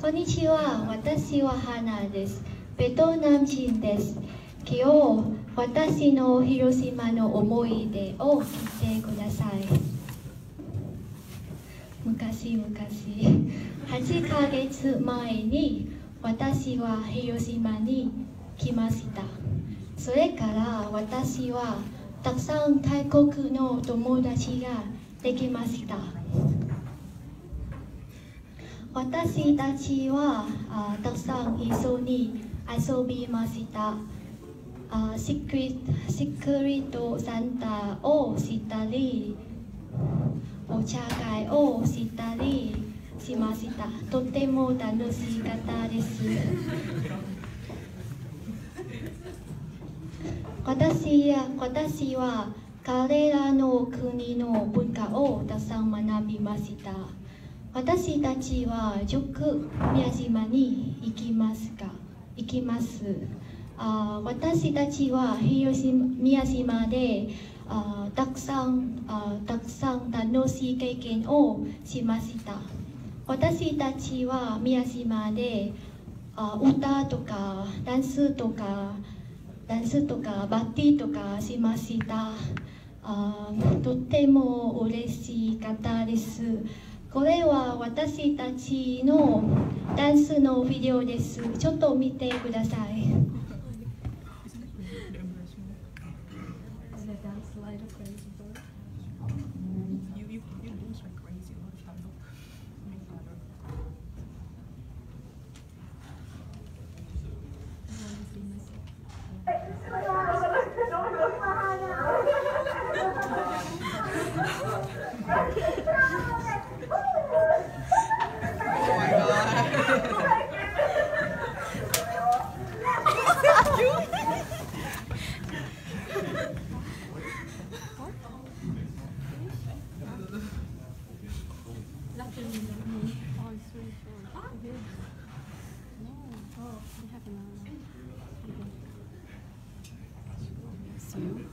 こんにちは、私は花です。ベトナム人です。今日、私の広島の思い出を聞いてください。昔々、8ヶ月前に私は広島に来ました。それから私はたくさん外国の友達ができました。私たちはあたくさん一緒に遊びました。あシクリシクリットサンタをしたり、お茶会をしたりしました。とても楽しかったです。私や私は彼らの国の文化をたくさん学びました。私たちはよく宮島に行きますか？行きます。あ私たちは広島宮島であたくさんあたくさん楽しい経験をしました。私たちは宮島であ歌とかダンスとかダンスとかバッティとかしました。あとても嬉しかったです。これは私たちのダンスのビデオです。ちょっと見てください。Sim.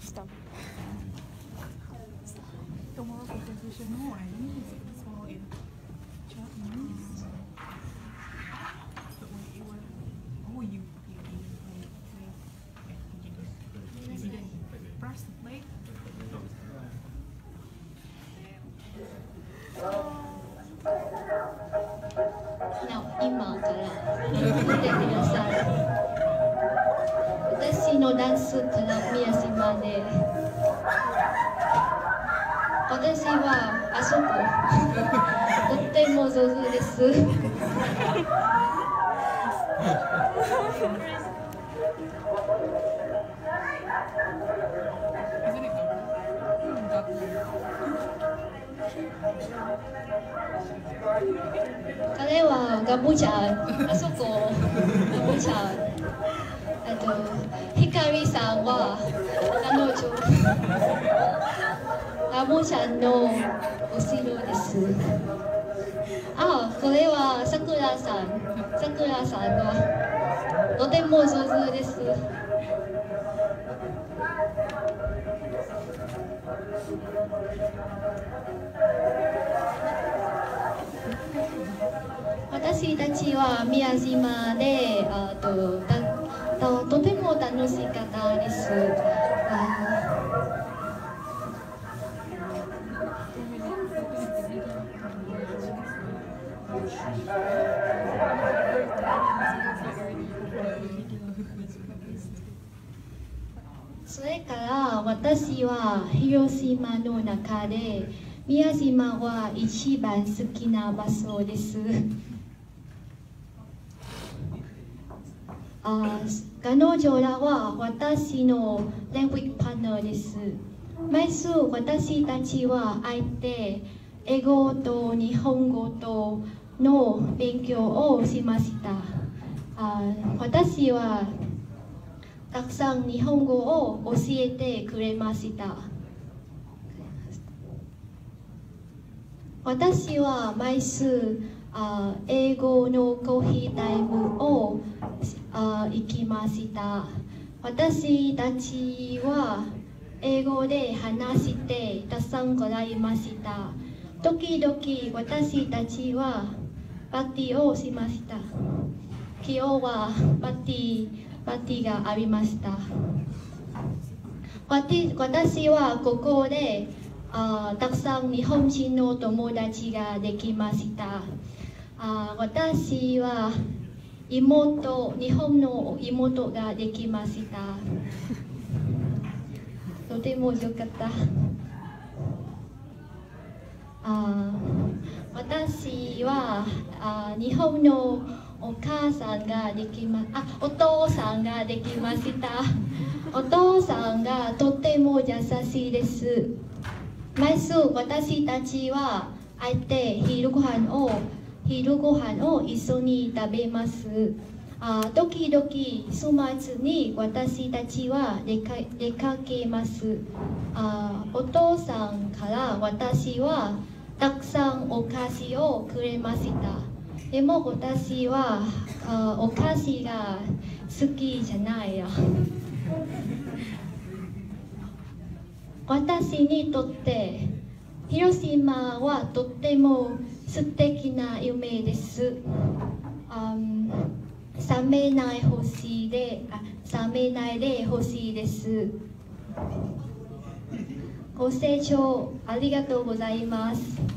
Stop. Stop. Tomorrow, we're going to show you. 今から見てください。私のダンスから宮島で。私はあそこ。とっても上手です。彼はガブちゃん、あそこ、ガブちゃん。あと、ヒカリさんは彼女。ガブちゃんの後ろです。あ、これはさくらさん。さくらさんはとても上手です。私たちは宮島であとととても楽しかったです。あそれから私は広島の中で宮島は一番好きな場所です。あ彼女らは私のレンウィックパートナーです。毎週私たちは相手英語と日本語との勉強をしました。あ私はたくさん日本語を教えてくれました。私は毎週あ英語のコーヒータイムをあ行きました。私たちは英語で話してたくさんもらいました時々私たちはパーティーをしました今日はパーティーパーティーがありました。私はここであたくさん日本人の友達ができました。あ私は妹日本の妹ができました。とても良かった。あ私はあ日本のお母さんができまあお父さんができました。お父さんがとても優しいです。毎週私たちは会って昼ご飯を昼ご飯を一緒に食べます。あ時々週末に私たちは出か出かけます。あお父さんから私はたくさんお菓子をくれました。でも私はあお菓子が好きじゃないよ 私にとって広島はとっても素敵な夢です。あ冷めない星であ冷めないでほしいです。ご清聴ありがとうございます。